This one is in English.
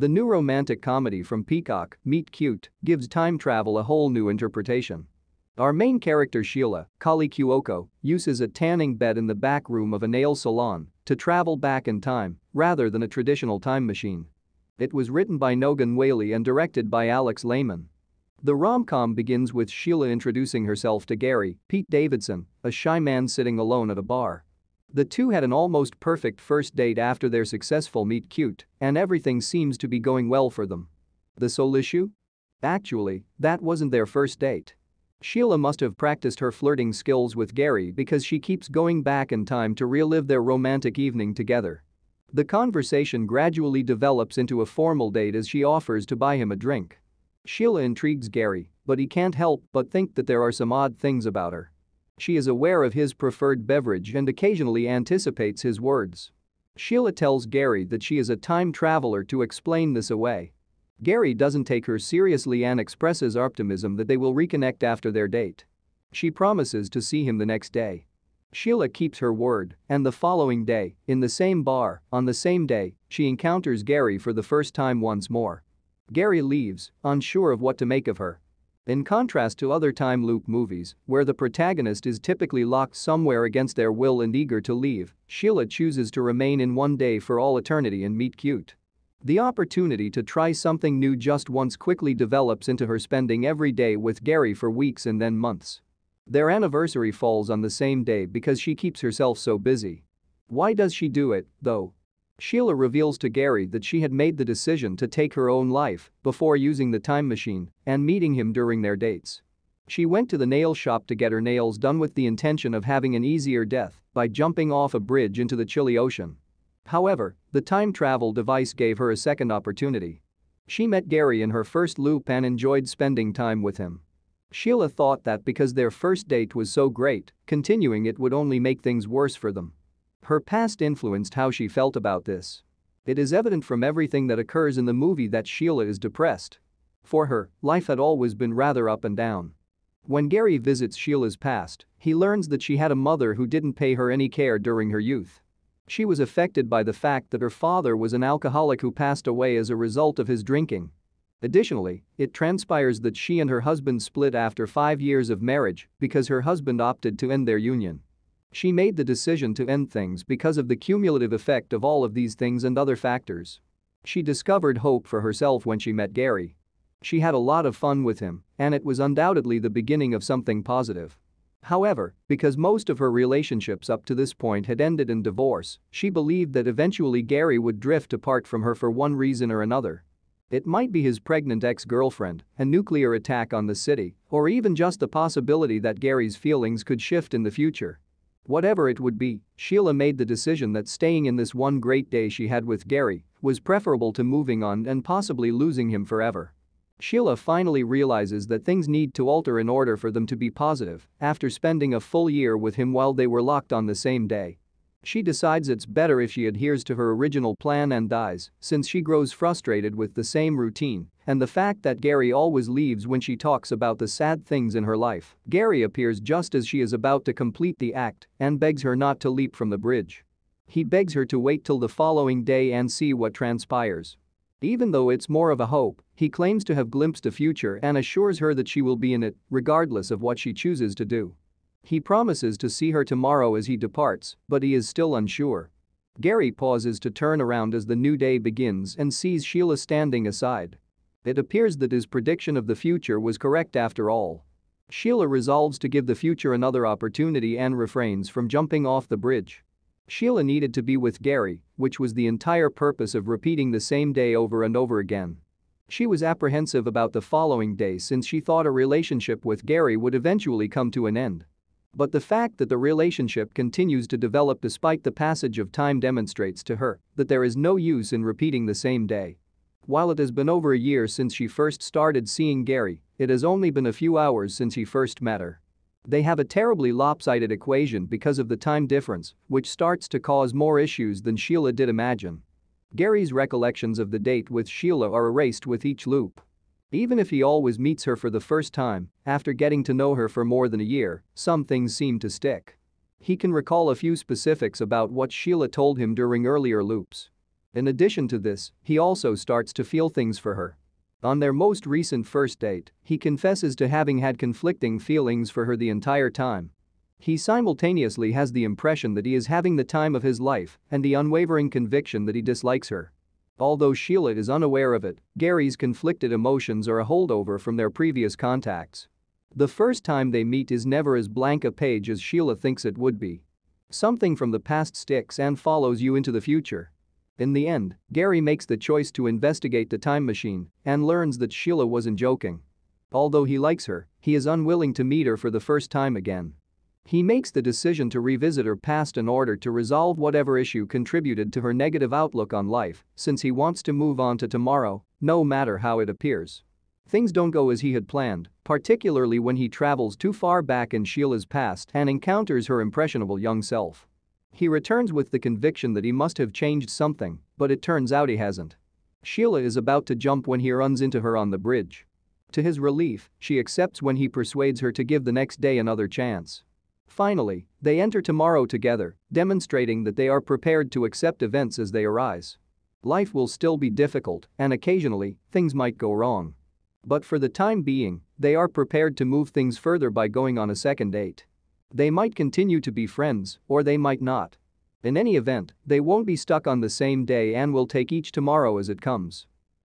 The new romantic comedy from Peacock, Meet Cute, gives time travel a whole new interpretation. Our main character Sheila, Kaley Cuoco, uses a tanning bed in the back room of a nail salon to travel back in time rather than a traditional time machine. It was written by Noga Pnueli and directed by Alex Lehmann. The rom-com begins with Sheila introducing herself to Gary, Pete Davidson, a shy man sitting alone at a bar. The two had an almost perfect first date after their successful meet cute, and everything seems to be going well for them. The sole issue? Actually, that wasn't their first date. Sheila must have practiced her flirting skills with Gary because she keeps going back in time to relive their romantic evening together. The conversation gradually develops into a formal date as she offers to buy him a drink. Sheila intrigues Gary, but he can't help but think that there are some odd things about her. She is aware of his preferred beverage and occasionally anticipates his words. Sheila tells Gary that she is a time traveler to explain this away. Gary doesn't take her seriously and expresses optimism that they will reconnect after their date. She promises to see him the next day. Sheila keeps her word, and the following day, in the same bar, on the same day, she encounters Gary for the first time once more. Gary leaves, unsure of what to make of her, in contrast to other time loop movies, where the protagonist is typically locked somewhere against their will and eager to leave, Sheila chooses to remain in one day for all eternity and meet cute. The opportunity to try something new just once quickly develops into her spending every day with Gary for weeks and then months. Their anniversary falls on the same day because she keeps herself so busy. Why does she do it, though? Sheila reveals to Gary that she had made the decision to take her own life before using the time machine and meeting him during their dates. She went to the nail shop to get her nails done with the intention of having an easier death by jumping off a bridge into the chilly ocean. However, the time travel device gave her a second opportunity. She met Gary in her first loop and enjoyed spending time with him. Sheila thought that because their first date was so great, continuing it would only make things worse for them. Her past influenced how she felt about this. It is evident from everything that occurs in the movie that Sheila is depressed. For her, life had always been rather up and down. When Gary visits Sheila's past, he learns that she had a mother who didn't pay her any care during her youth. She was affected by the fact that her father was an alcoholic who passed away as a result of his drinking. Additionally, it transpires that she and her husband split after five years of marriage because her husband opted to end their union. She made the decision to end things because of the cumulative effect of all of these things and other factors. She discovered hope for herself when she met Gary. She had a lot of fun with him, and it was undoubtedly the beginning of something positive. However, because most of her relationships up to this point had ended in divorce, she believed that eventually Gary would drift apart from her for one reason or another. It might be his pregnant ex-girlfriend, a nuclear attack on the city, or even just the possibility that Gary's feelings could shift in the future. Whatever it would be, Sheila made the decision that staying in this one great day she had with Gary was preferable to moving on and possibly losing him forever. Sheila finally realizes that things need to alter in order for them to be positive after spending a full year with him while they were locked on the same day. She decides it's better if she adheres to her original plan and dies since she grows frustrated with the same routine and the fact that Gary always leaves when she talks about the sad things in her life. Gary appears just as she is about to complete the act and begs her not to leap from the bridge. He begs her to wait till the following day and see what transpires. Even though it's more of a hope, he claims to have glimpsed a future and assures her that she will be in it, regardless of what she chooses to do. He promises to see her tomorrow as he departs, but he is still unsure. Gary pauses to turn around as the new day begins and sees Sheila standing aside. It appears that his prediction of the future was correct after all. Sheila resolves to give the future another opportunity and refrains from jumping off the bridge. Sheila needed to be with Gary, which was the entire purpose of repeating the same day over and over again. She was apprehensive about the following day since she thought a relationship with Gary would eventually come to an end. But the fact that the relationship continues to develop despite the passage of time demonstrates to her that there is no use in repeating the same day. While it has been over a year since she first started seeing Gary, it has only been a few hours since he first met her. They have a terribly lopsided equation because of the time difference, which starts to cause more issues than Sheila did imagine. Gary's recollections of the date with Sheila are erased with each loop. Even if he always meets her for the first time, after getting to know her for more than a year, some things seem to stick. He can recall a few specifics about what Sheila told him during earlier loops. In addition to this, he also starts to feel things for her. On their most recent first date, he confesses to having had conflicting feelings for her the entire time. He simultaneously has the impression that he is having the time of his life and the unwavering conviction that he dislikes her. Although Sheila is unaware of it, Gary's conflicted emotions are a holdover from their previous contacts. The first time they meet is never as blank a page as Sheila thinks it would be. Something from the past sticks and follows you into the future. In the end, Gary makes the choice to investigate the time machine and learns that Sheila wasn't joking. Although he likes her, he is unwilling to meet her for the first time again. He makes the decision to revisit her past in order to resolve whatever issue contributed to her negative outlook on life, since he wants to move on to tomorrow, no matter how it appears. Things don't go as he had planned, particularly when he travels too far back in Sheila's past and encounters her impressionable young self. He returns with the conviction that he must have changed something, but it turns out he hasn't. Sheila is about to jump when he runs into her on the bridge. To his relief, she accepts when he persuades her to give the next day another chance. Finally, they enter tomorrow together, demonstrating that they are prepared to accept events as they arise. Life will still be difficult, and occasionally, things might go wrong. But for the time being, they are prepared to move things further by going on a second date. They might continue to be friends, or they might not. In any event, they won't be stuck on the same day and will take each tomorrow as it comes.